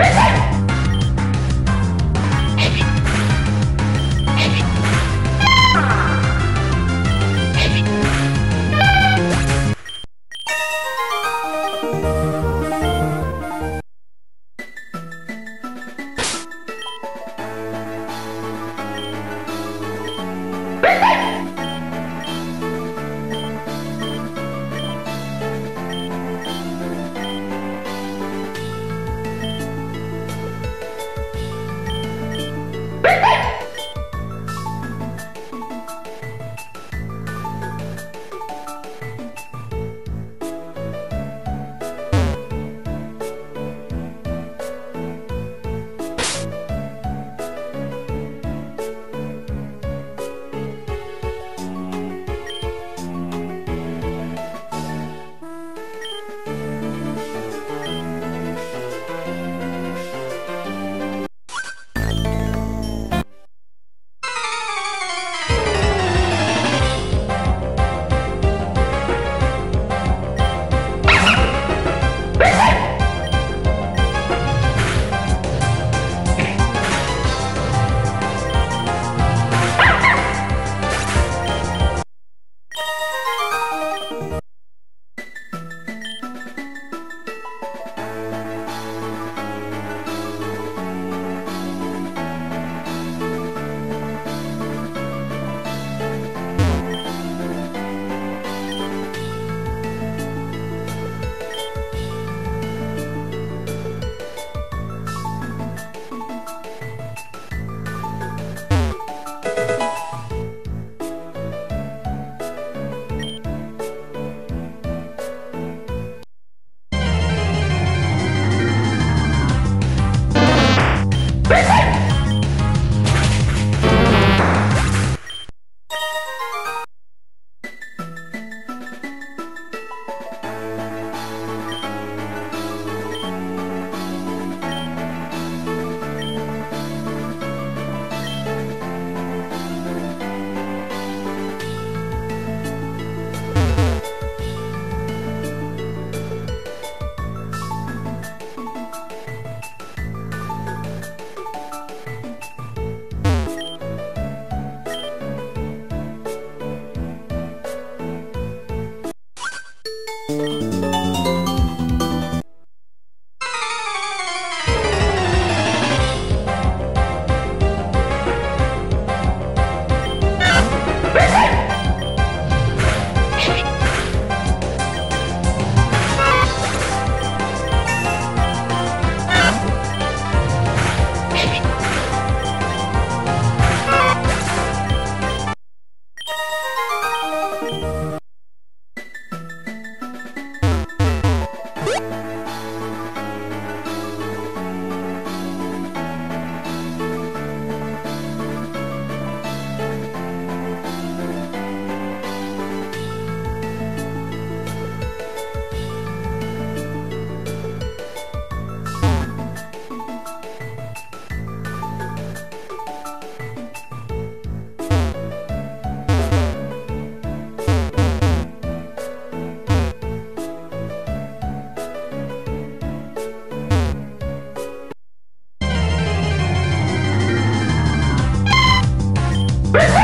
Listen! Woo!